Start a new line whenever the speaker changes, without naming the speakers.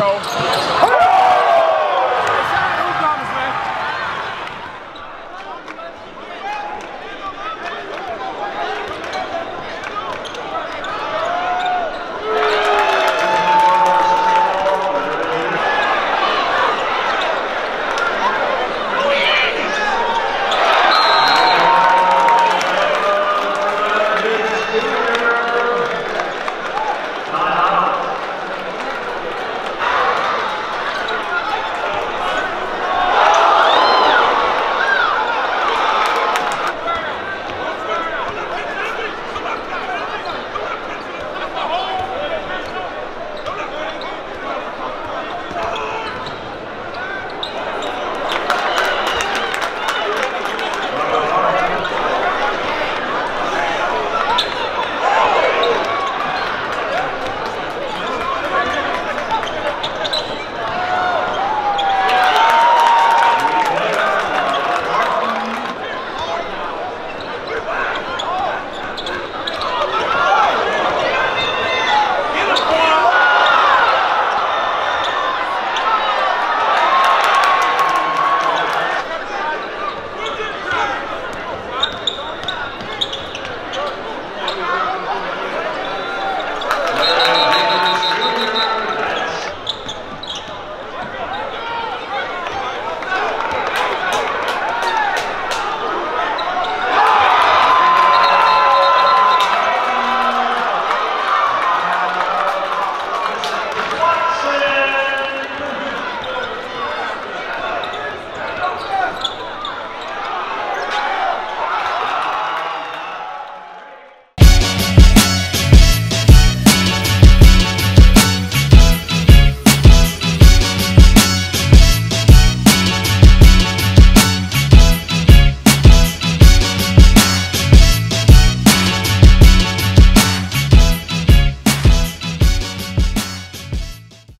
go.